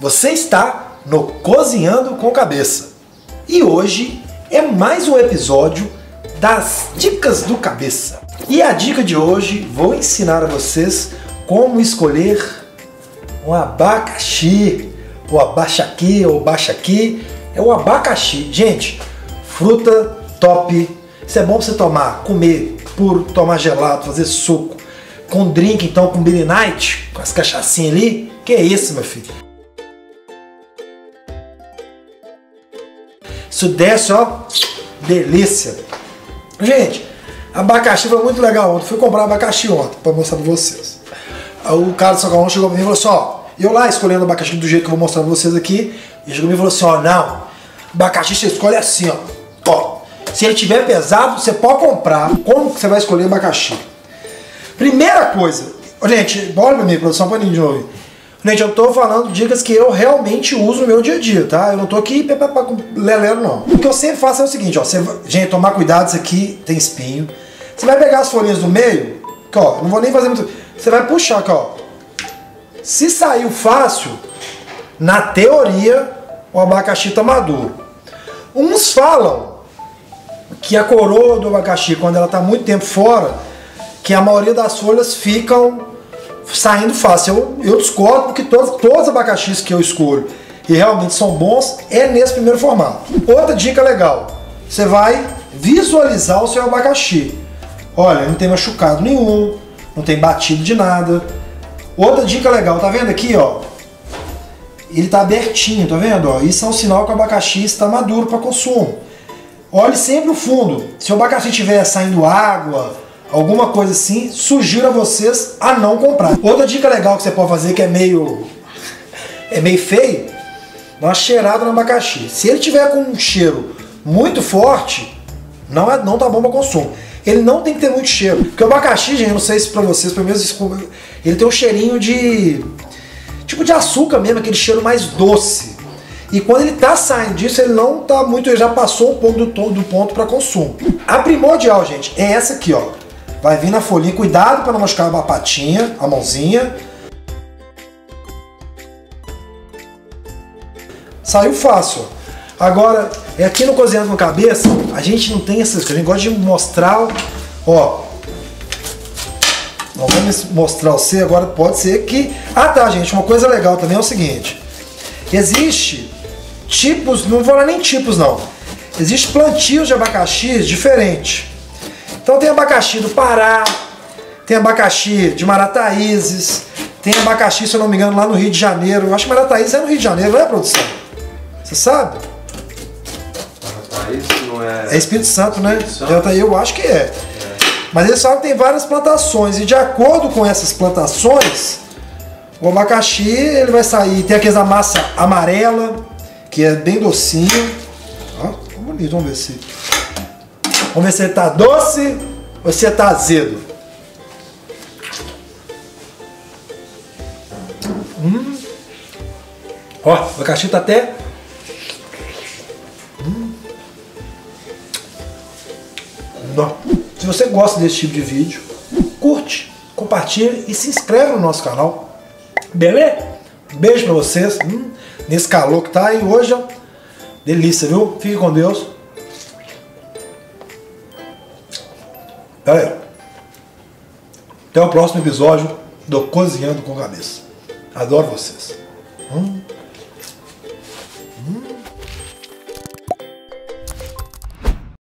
Você está no Cozinhando com Cabeça. E hoje é mais um episódio das Dicas do Cabeça. E a dica de hoje vou ensinar a vocês como escolher um abacaxi, o abaxaqui ou baixaqui, é o abacaxi. Gente, fruta top. Isso é bom pra você tomar, comer puro, tomar gelado, fazer suco. Com drink, então, com Billy Night, com as cachaçinhas ali. Que é isso, meu filho? Isso desce, ó, delícia. Gente, abacaxi foi muito legal ontem. Fui comprar abacaxi ontem para mostrar para vocês. O cara do Socorro chegou pra mim e falou assim: ó, eu lá escolhendo abacaxi do jeito que eu vou mostrar pra vocês aqui. E chegou pra mim e falou assim: ó, não, abacaxi você escolhe assim, ó. ó se ele tiver pesado, você pode comprar. Como que você vai escolher abacaxi? Primeira coisa, gente, bora pra mim, produção, põe de novo. Gente, eu tô falando dicas que eu realmente uso no meu dia a dia, tá? Eu não tô aqui com lelero, não. O que eu sempre faço é o seguinte, ó. Você, gente, tomar cuidado, isso aqui tem espinho. Você vai pegar as folhinhas do meio, que, ó, não vou nem fazer muito. Você vai puxar aqui, ó. Se saiu fácil, na teoria, o abacaxi tá maduro. Uns falam que a coroa do abacaxi, quando ela está muito tempo fora, que a maioria das folhas ficam saindo fácil. Eu, eu discordo porque todos, todos os abacaxis que eu escolho e realmente são bons é nesse primeiro formato. Outra dica legal, você vai visualizar o seu abacaxi. Olha, não tem machucado nenhum, não tem batido de nada. Outra dica legal, tá vendo aqui, ó? Ele tá abertinho, tá vendo? Ó? Isso é um sinal que o abacaxi está maduro para consumo. Olhe sempre o fundo. Se o abacaxi estiver saindo água, alguma coisa assim, sugiro a vocês a não comprar. Outra dica legal que você pode fazer que é meio é meio feio, dá uma cheirada no abacaxi. Se ele tiver com um cheiro muito forte, não é não tá bom para consumo. Ele não tem que ter muito cheiro, porque o abacaxi, gente, eu não sei se para vocês, pelo menos ele tem um cheirinho de tipo de açúcar mesmo, aquele cheiro mais doce. E quando ele está saindo disso, ele não está muito, ele já passou um pouco do, do ponto para consumo. A primordial, gente, é essa aqui, ó. Vai vir na folhinha, cuidado para não machucar a patinha, a mãozinha. Saiu fácil. Agora, é aqui no Cozinhando com Cabeça, a gente não tem essas coisas, a gente gosta de mostrar, ó. Vamos mostrar você agora, pode ser que... Ah tá, gente, uma coisa legal também é o seguinte. Existe tipos, não vou lá nem tipos não. Existem plantios de abacaxi diferentes. Então tem abacaxi do Pará, tem abacaxi de Marataízes, tem abacaxi, se eu não me engano, lá no Rio de Janeiro. Eu acho que Marataízes é no Rio de Janeiro, não é, produção? Você sabe? Marataízes não é... É Espírito Santo, né? Espírito Santo. Eu acho que é. Mas eles falam que tem várias plantações e de acordo com essas plantações, o abacaxi ele vai sair, tem aquela massa amarela, que é bem docinho. Ó, tá bonito, vamos ver se. Vamos ver se ele tá doce ou se tá azedo. Hum. Ó, o abacaxi tá até. Hum. Se você gosta desse tipo de vídeo, curte, compartilha e se inscreve no nosso canal. Beleza? Beijo pra vocês. Hum, nesse calor que tá aí hoje. Delícia, viu? Fique com Deus. Galera, até o próximo episódio do Cozinhando com Cabeça. Adoro vocês. Hum.